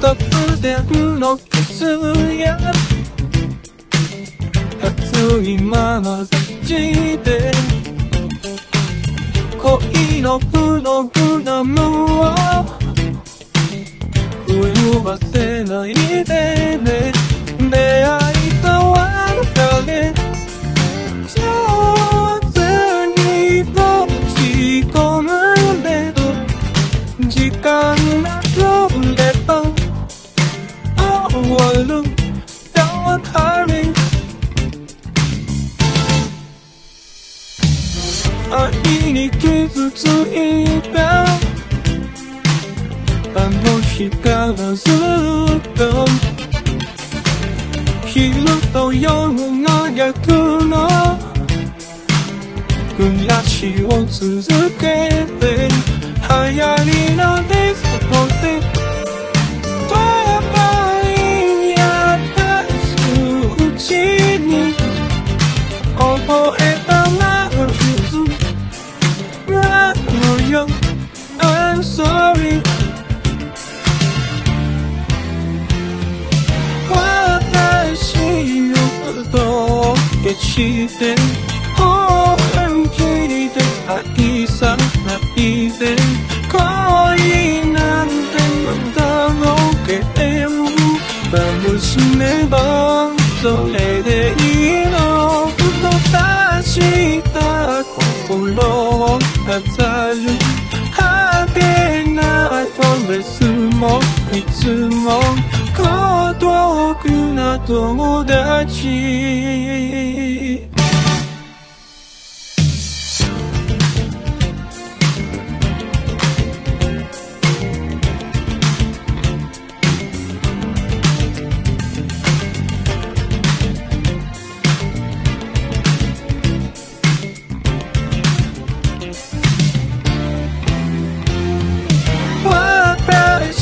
突然のキスや熱いまなざしで恋のプログラムを震わせないでね出会いた別れ上手に閉じ込むれど時間が通れば終わる Don't hurry 愛に傷ついたあの日からずっと昼と夜の逆の暮らしを続けて流行りのディスコでト I'm sorry 私を届けして本気で愛さないで恋なんてまたのゲーム楽しめばそれでいいのふと出した心を飾る果てないドレスもいつも孤独な友達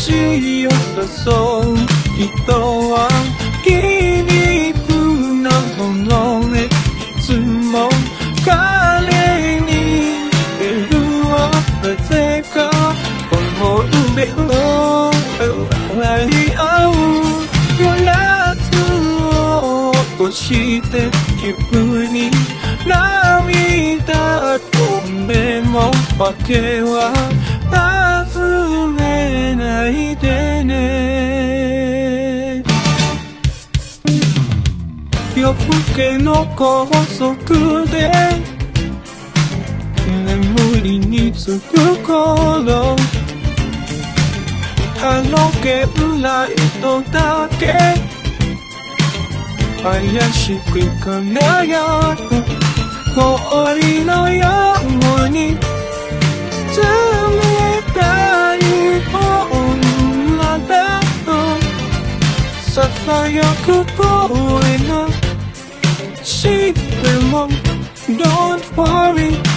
私を誘う人は皮肉なものでいつも彼に出るわなぜか思う。べを笑い合う。夜夏を越して気分に涙止めも訳はないでね。夜更けの高速で眠りにつく頃。ハロゲンライトだけ。怪しく輝く。氷のように冷たい sayangku Paulina She belong, don't worry.